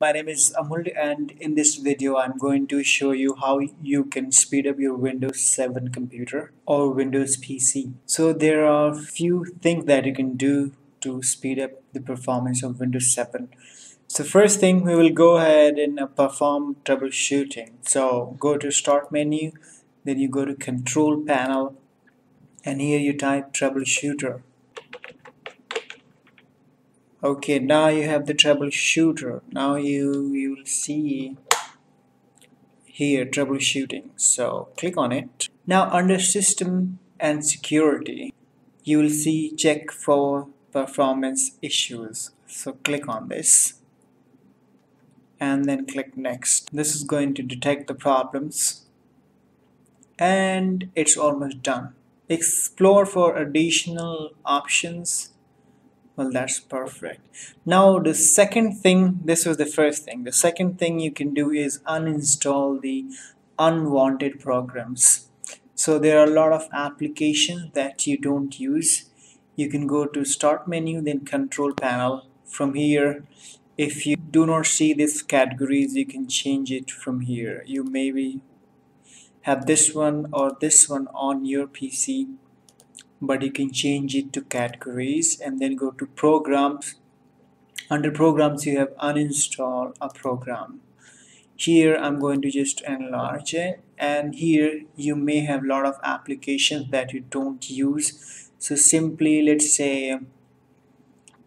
My name is Amul and in this video I'm going to show you how you can speed up your Windows 7 computer or Windows PC. So there are few things that you can do to speed up the performance of Windows 7. So first thing we will go ahead and uh, perform troubleshooting. So go to start menu then you go to control panel and here you type troubleshooter okay now you have the troubleshooter. Now you you will see here troubleshooting. So click on it. Now under system and security you will see check for performance issues. So click on this and then click next. This is going to detect the problems and it's almost done. Explore for additional options well that's perfect. Now the second thing this was the first thing. The second thing you can do is uninstall the unwanted programs. So there are a lot of applications that you don't use. You can go to start menu then control panel. From here if you do not see these categories you can change it from here. You maybe have this one or this one on your PC but you can change it to categories and then go to programs. Under programs you have uninstall a program. Here I'm going to just enlarge it and here you may have a lot of applications that you don't use. So simply let's say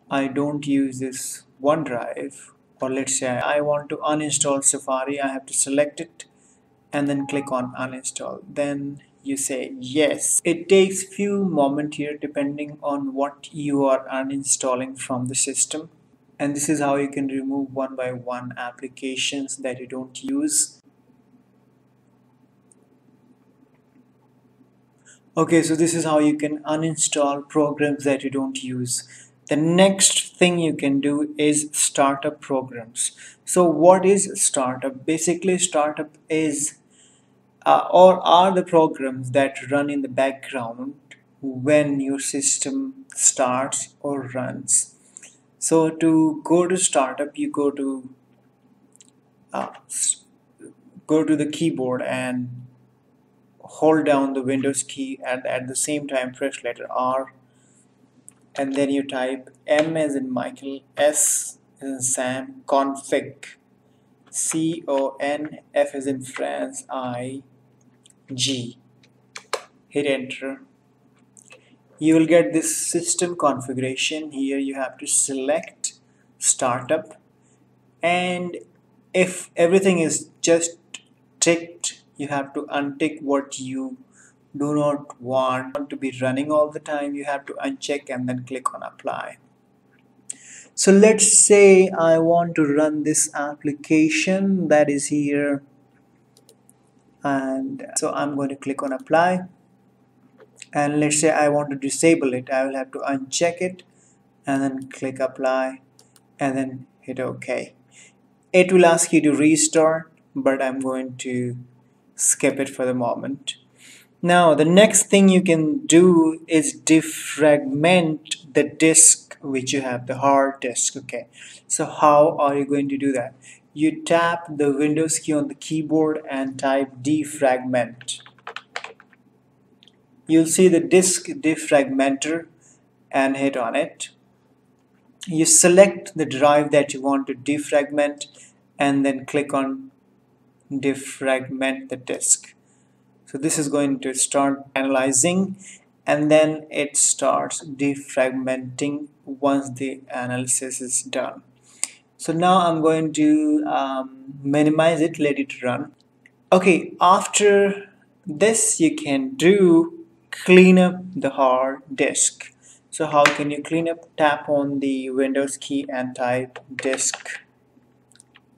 I don't use this OneDrive or let's say I want to uninstall Safari I have to select it and then click on uninstall. Then you say yes. It takes few moment here depending on what you are uninstalling from the system. And this is how you can remove one by one applications that you don't use. Okay so this is how you can uninstall programs that you don't use. The next thing you can do is startup programs. So what is startup? Basically startup is uh, or are the programs that run in the background when your system starts or runs. So to go to startup you go to uh, go to the keyboard and hold down the Windows key and at the same time press letter R and then you type M as in Michael S as in Sam config C O N F as in France I G. Hit enter. You will get this system configuration. Here you have to select startup. And if everything is just ticked you have to untick what you do not want to be running all the time. You have to uncheck and then click on apply. So let's say I want to run this application that is here and so I'm going to click on apply. And let's say I want to disable it I will have to uncheck it and then click apply and then hit OK. It will ask you to restart but I'm going to skip it for the moment now the next thing you can do is defragment the disk which you have the hard disk okay so how are you going to do that you tap the Windows key on the keyboard and type defragment. You'll see the disk defragmenter and hit on it. You select the drive that you want to defragment and then click on defragment the disk. So this is going to start analyzing and then it starts defragmenting once the analysis is done. So now I'm going to um, minimize it let it run. Okay after this you can do clean up the hard disk. So how can you clean up? Tap on the Windows key and type disk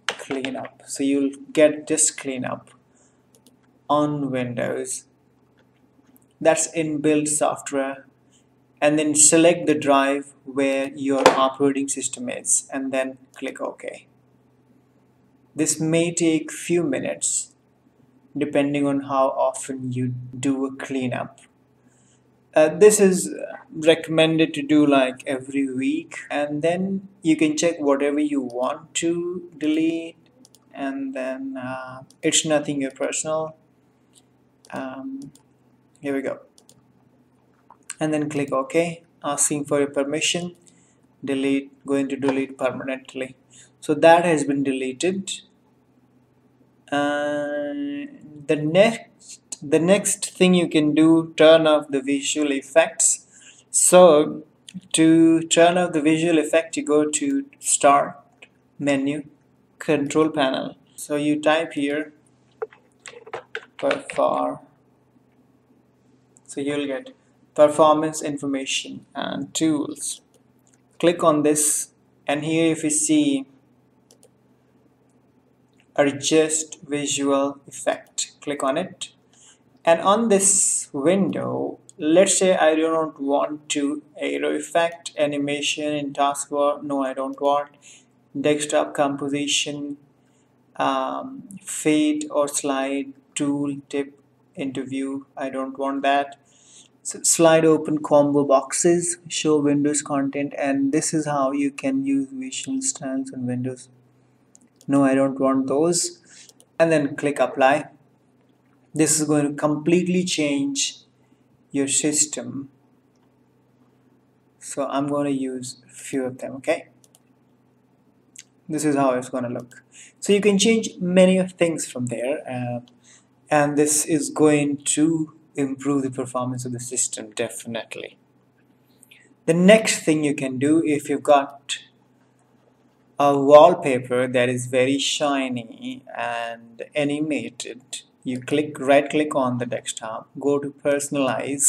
cleanup. So you'll get disk cleanup on Windows that's inbuilt software and then select the drive where your operating system is and then click OK. This may take few minutes depending on how often you do a cleanup. uh, this is recommended to do like every week and then you can check whatever you want to delete and then uh, it's nothing your personal um, here we go. And then click OK. Asking for your permission. Delete going to delete permanently. So that has been deleted. And the next the next thing you can do turn off the visual effects. So to turn off the visual effect you go to start menu control panel. So you type here perform so you'll get performance information and tools. Click on this and here if you see adjust visual effect click on it. And on this window let's say I don't want to Aero effect animation in taskbar no I don't want desktop composition um, fade or slide tool tip into view I don't want that. So slide open combo boxes show windows content and this is how you can use visual styles on windows. No I don't want those. And then click apply. This is going to completely change your system. So I'm going to use a few of them okay? This is how it's going to look. So you can change many of things from there uh, and this is going to improve the performance of the system definitely. The next thing you can do if you've got a wallpaper that is very shiny and animated you click right click on the desktop go to personalize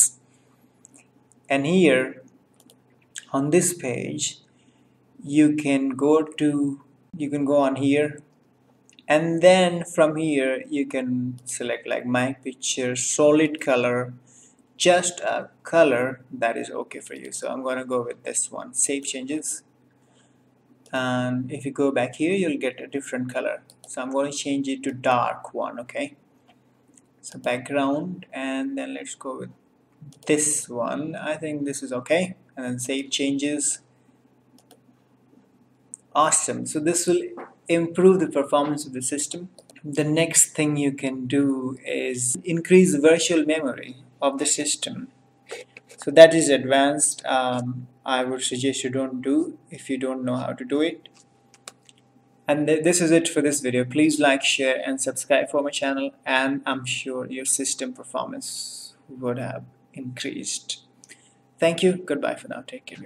and here on this page you can go to you can go on here and then from here you can select like my picture solid color just a color that is okay for you. So I'm gonna go with this one save changes. And if you go back here you'll get a different color. So I'm going to change it to dark one okay? So background and then let's go with this one. I think this is okay. And then save changes. Awesome. So this will improve the performance of the system the next thing you can do is increase virtual memory of the system. So that is advanced. Um, I would suggest you don't do if you don't know how to do it. And th this is it for this video. Please like share and subscribe for my channel and I'm sure your system performance would have increased. Thank you. Goodbye for now. Take care